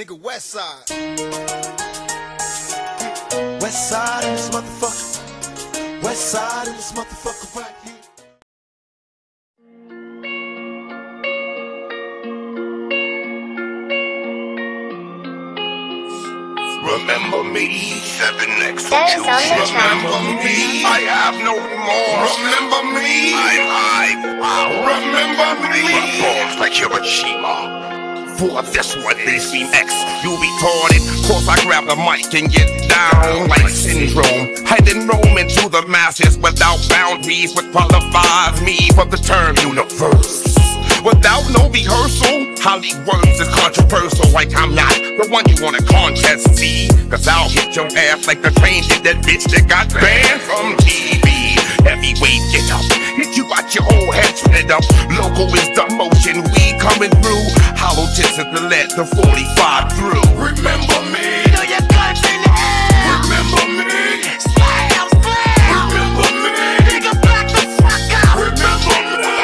Nigga West Side. West side in this motherfucker. West side in this motherfucker right here. Remember me, 7X That is on. Remember me, I have no remorse. Remember me, I'm high. Wow. Remember me, bombs like This one, they seem X, you retarded. Cause I grab the mic and get down like syndrome. Heading Rome into the masses without boundaries, what qualifies me for the term universe. Without no rehearsal, Hollywood's is controversial like I'm not the one you wanna contest see. Cause I'll hit your ass like the train hit that bitch that got banned from TV. Heavyweight get up, up. Local is the motion, we coming through. Hollow tips is the let the 45 through. Remember me. Know your guns in the air. Remember me. Slam, slam. Remember me. Nigga, back the fuck up. Remember me.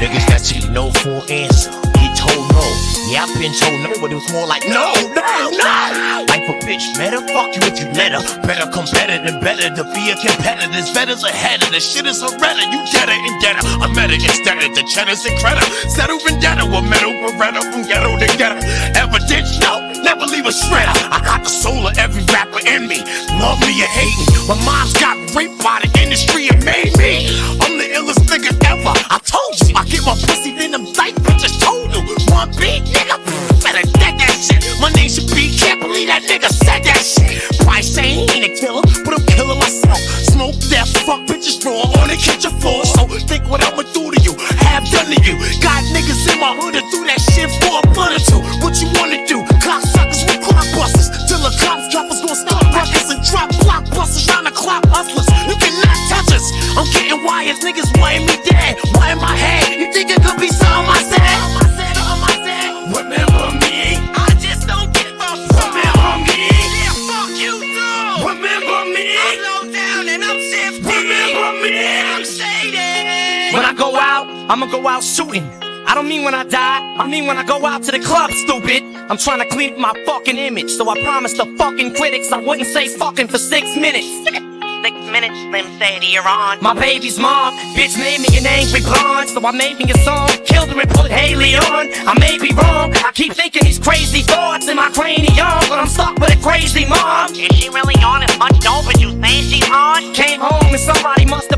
Niggas that see no full answer. He told no. Yeah, I've been told no, but it was more like no, no, no. Like a bitch, better fuck you if you let her. Better competitive, better to be a competitor. This better's ahead of the shit is a redder. You deader and deader. I met better instead of the cheddars and credit. Settle vendetta with metal beretta from ghetto to ghetto. Evidence, no, never leave a shredder. I got the soul of every rapper in me. Love me or hate me. My mom's got raped by the industry and made me. On the kitchen floor. So think what I'ma do to you, have done to you. Got niggas in my hood that do that shit for a butt or two. What you wanna do? Cocksuckers with clockbusters. Till the cops drop us, gonna stop ruckus and drop blockbusters round the clock hustlers. You cannot touch us. I'm getting wires, niggas wanting me dead. Why in my head? You think it could be something I said? Remember me? I just don't give a fuck. Remember me? Yeah, fuck you too. Remember me? Go out, I'ma go out shooting. I don't mean when I die, I mean when I go out to the club, stupid. I'm trying to clean up my fucking image, so I promised the fucking critics I wouldn't say fucking for six minutes. Six minutes, Slim Shady, you're on. My baby's mom, bitch made me an angry blonde, so I made me a song, killed her and put Hailie on. I may be wrong, I keep thinking these crazy thoughts in my cranium, but I'm stuck with a crazy mom. Is she really on as much dope as you say she's on? Came home and somebody must have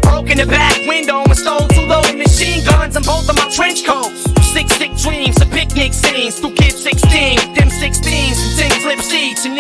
two kids 16, them 16s, and 10 clips each, and